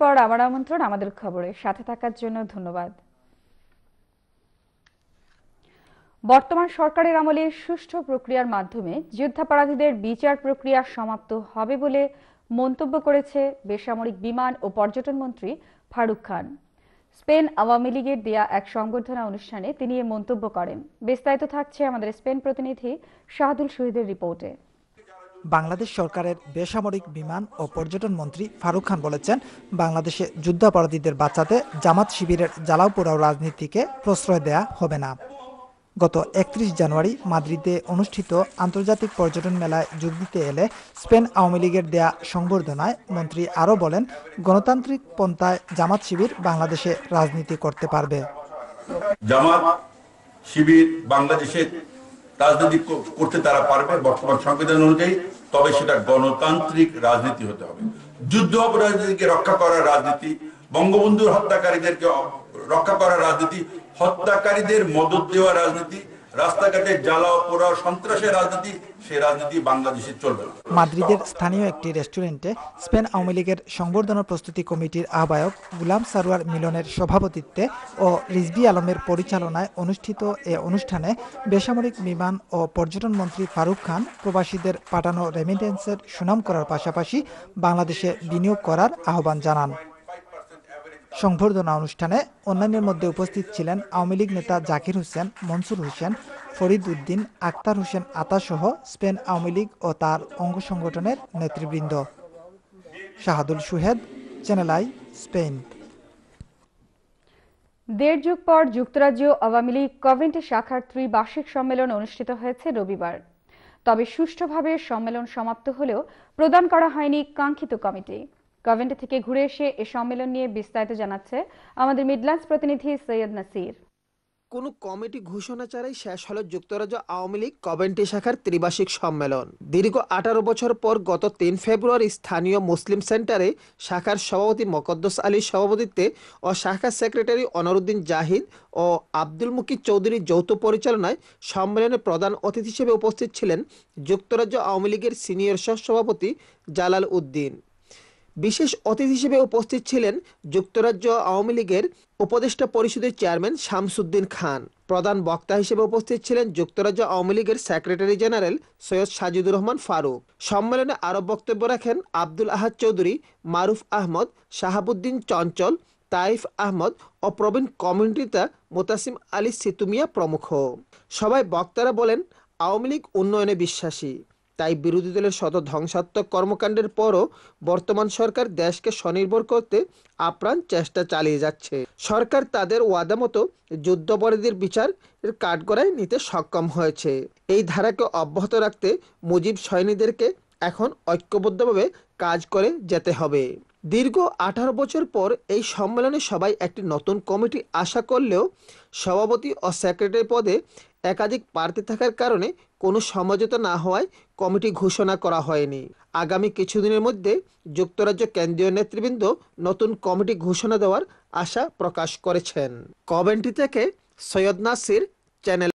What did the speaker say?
পর আমার আমন্ত্রণ আমাদের খবরে। সাথে থাকার জন্য ধন্যবাদ। বর্তমান সরকারের আমলে সুষ্ঠু প্রক্রিয়ার মাধ্যমে যুদ্ধাপরাধীদের বিচার প্রক্রিয়া সমাপ্ত হবে বলে মন্তব্য করেছে বেসামরিক বিমান ও পর্যটন মন্ত্রী ফারুক খান। স্পেন আওয়ামী লীগের দেয়া এক সংবর্ধনা অনুষ্ঠানে তিনি এ মন্তব্য করেন। বিস্তারিত থাকছে আমাদের স্পেন প্রতিনিধি শাহাদুল শহীদের রিপোর্টে। বাংলাদেশ সরকারের বেসামরিক বিমান ও পর্যটন মন্ত্রী ফারুক খান বলেছেন, বাংলাদেশে যুদ্ধাপরাধীদের বাঁচাতে জামাত শিবিরের জ্বালাও পোড়াও রাজনীতিকে প্রশ্রয় দেয়া হবে না। গত একত্রিশ জানুয়ারি মাদ্রিদে অনুষ্ঠিত আন্তর্জাতিক পর্যটন মেলায় যোগ দিতে এলে স্পেন আওয়ামী লীগের দেয়া সংবর্ধনায় মন্ত্রী আরও বলেন, গণতান্ত্রিক পন্থায় জামাত শিবির বাংলাদেশে রাজনীতি করতে পারবে। জামাত, শিবির বাংলাদেশের রাজনীতি করতে তারা পারবে বর্তমান সংবিধান অনুযায়ী, তবে সেটা গণতান্ত্রিক রাজনীতি হতে হবে। যুদ্ধ অপরাজনীতিকে রক্ষা করার রাজনীতি, বঙ্গবন্ধুর হত্যাকারীদেরকে রক্ষা করার রাজনীতি, হত্যাকারীদের মদত দেওয়া রাজনীতি রাস্তাঘাটে জ্বালাও পোড়াও সন্ত্রাসের রাজনীতি, সে রাজনীতি বাংলাদেশে চলবে মাদ্রিদের স্থানীয় একটি রেস্টুরেন্টে স্পেন আওয়ামী লীগের সংবর্ধনা প্রস্তুতি কমিটির আহ্বায়ক গুলাম সারোয়ার মিলনের সভাপতিত্বে ও রিজবি আলমের পরিচালনায় অনুষ্ঠিত এ অনুষ্ঠানে বেসামরিক বিমান ও পর্যটন মন্ত্রী ফারুক খান প্রবাসীদের পাঠানো রেমিটেন্সের সুনাম করার পাশাপাশি বাংলাদেশে বিনিয়োগ করার আহ্বান জানান। সংবর্ধনা অনুষ্ঠানে অন্যান্যের মধ্যে উপস্থিত ছিলেন আওয়ামী লীগ নেতা জাকির হোসেন, মনসুর হোসেন, ফরিদ উদ্দিন আক্তার হোসেন আতাসহ স্পেন আওয়ামী লীগ ও তার অঙ্গ সংগঠনের নেতৃবৃন্দ। Shahadul Suhed channel I Spain দেড় যুগ পর যুক্তরাজ্য আওয়ামী লীগ কভেন্টে শাখার ত্রিবার্ষিক সম্মেলন অনুষ্ঠিত হয়েছে রবিবার। তবে সুষ্ঠুভাবে সম্মেলন সমাপ্ত হলেও প্রদান করা হয়নি কাঙ্ক্ষিত কমিটি। কভেন্টে থেকে ঘুরে এসে এ সম্মেলন নিয়ে বিস্তারিত জানাচ্ছে আমাদের মিডল্যান্ডস প্রতিনিধি সৈয়দ নাসির। কোনো কমিটি ঘোষণা ছাড়াই শেষ হলো যুক্তরাজ্য আওয়ামী লীগ কভেন্ট্রি শাখার ত্রিবার্ষিক সম্মেলন। দীর্ঘ আঠারো বছর পর গত তিন ফেব্রুয়ারি স্থানীয় মুসলিম সেন্টারে শাখার সভাপতি মকদ্দস আলীর সভাপতিত্বে ও শাখা সেক্রেটারি অনরুদ্দিন জাহিদ ও আব্দুল মুকিদ চৌধুরীর যৌথ পরিচালনায় সম্মেলনে প্রধান অতিথি হিসেবে উপস্থিত ছিলেন যুক্তরাজ্য আওয়ামী লীগের সিনিয়র সহ সভাপতি জালাল উদ্দিন। বিশেষ অতিথি হিসেবে উপস্থিত ছিলেন যুক্তরাজ্য আওয়ামী লীগের উপদেষ্টা পরিষদের চেয়ারম্যান শামসুদ্দিন খান। প্রধান বক্তা হিসেবে উপস্থিত ছিলেন যুক্তরাজ্য আওয়ামী লীগের সেক্রেটারি জেনারেল সৈয়দ সাজিদুর রহমান ফারুক। সম্মেলনে আরও বক্তব্য রাখেন আব্দুল আহাদ চৌধুরী, মারুফ আহমদ, শাহাবুদ্দিন চঞ্চল, তাইফ আহমদ ও প্রবীণ কমিউনিটিতা মোতাসিম আলী সিতুমিয়া প্রমুখ। সবাই বক্তারা বলেন, আওয়ামী লীগ উন্নয়নে বিশ্বাসী। তাই বিরোধী দলের শত ধ্বংসাত্মক কর্মকাণ্ডের পরও বর্তমান সরকার দেশকে স্বনির্ভর করতে আপ্রাণ চেষ্টা চালিয়ে যাচ্ছে। সরকার তাদের ওয়াদা মতো যুদ্ধাপরাধীদের বিচার কাঠগড়ায় নিতে সক্ষম হয়েছে। এই ধারাকে অব্যাহত রাখতে মুজিব সৈনিকদেরকে এখন ঐক্যবদ্ধভাবে কাজ করে যেতে হবে। দীর্ঘ আঠারো বছর পর এই সম্মেলনে সবাই একটি নতুন কমিটি আশা করলেও সভাপতি ও সেক্রেটারি পদে একাধিক প্রার্থী থাকার কারণে কোনো সমঝোতা না হওয়ায় কমিটি ঘোষণা করা হয়নি। আগামী কিছুদিনের মধ্যে যুক্তরাজ্য কেন্দ্রীয় নেতৃবৃন্দ নতুন কমিটি ঘোষণা দেওয়ার আশা প্রকাশ করেছেন। কমেন্টি থেকে সৈয়দ নাসির চ্যানেল